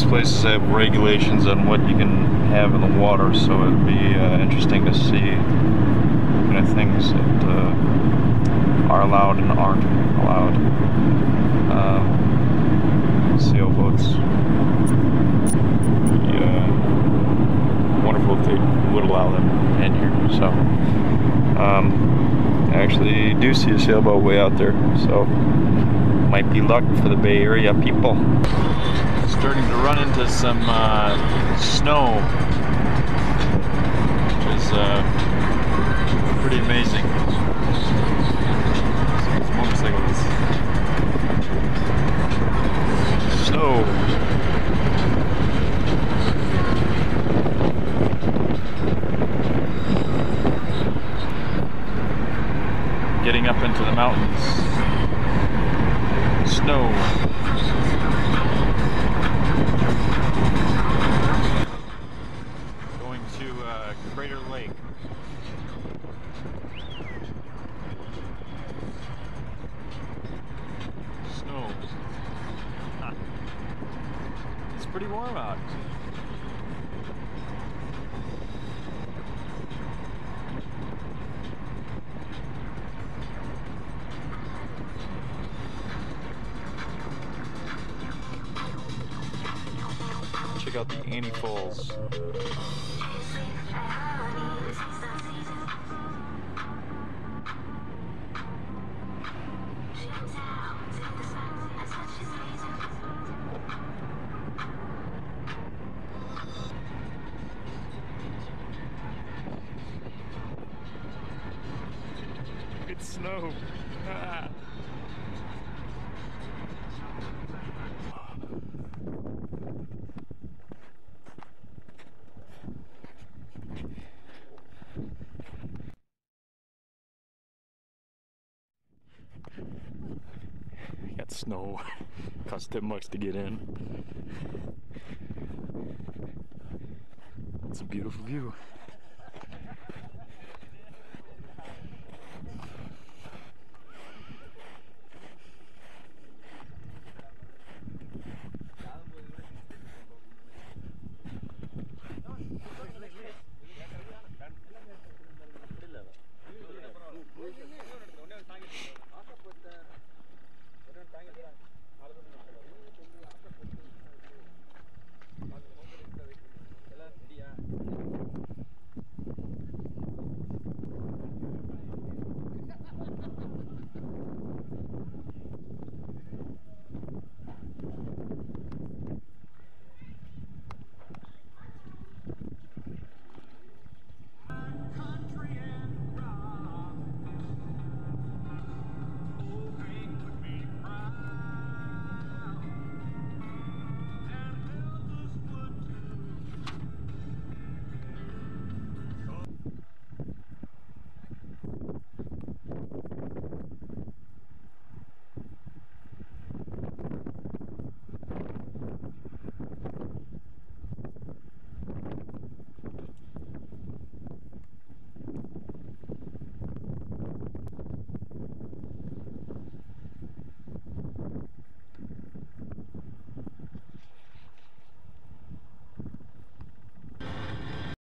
these places have regulations on what you can have in the water, so it'd be uh, interesting to see kind of things that uh, are allowed and aren't allowed. Um, sailboats. Yeah, wonderful if they would allow them in here. So, um, I actually do see a sailboat way out there. So, might be luck for the Bay Area people. Starting to run into some uh, snow, which is uh, pretty amazing. Motorcycles. Snow. Getting up into the mountains. Snow. Going to uh, Crater Lake. Snow. Huh. It's pretty warm out. Check out the Annie Falls. It's snow. Got snow. Cost 10 bucks to get in. It's a beautiful view.